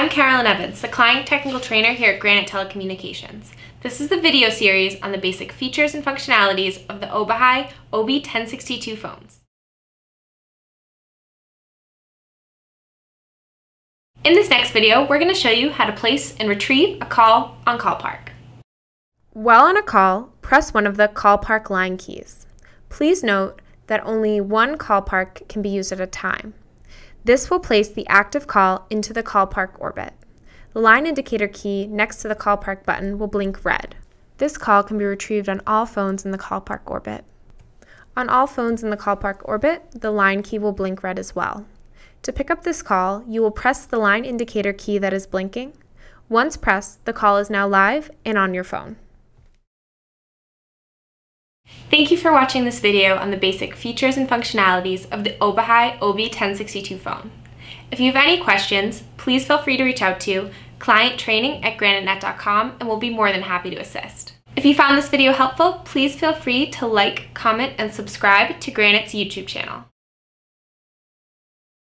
I'm Carolyn Evans, the Client Technical Trainer here at Granite Telecommunications. This is the video series on the basic features and functionalities of the Obihai OBi1062 phones. In this next video, we're going to show you how to place and retrieve a call on Call Park. While on a call, press one of the Call Park line keys. Please note that only one Call Park can be used at a time. This will place the active call into the call park orbit. The line indicator key next to the call park button will blink red. This call can be retrieved on all phones in the call park orbit. On all phones in the call park orbit, the line key will blink red as well. To pick up this call, you will press the line indicator key that is blinking. Once pressed, the call is now live and on your phone. Thank you for watching this video on the basic features and functionalities of the Obihai OBi1062 phone. If you have any questions, please feel free to reach out to clienttraining at granitenet.com and we'll be more than happy to assist. If you found this video helpful, please feel free to like, comment, and subscribe to Granite's YouTube channel.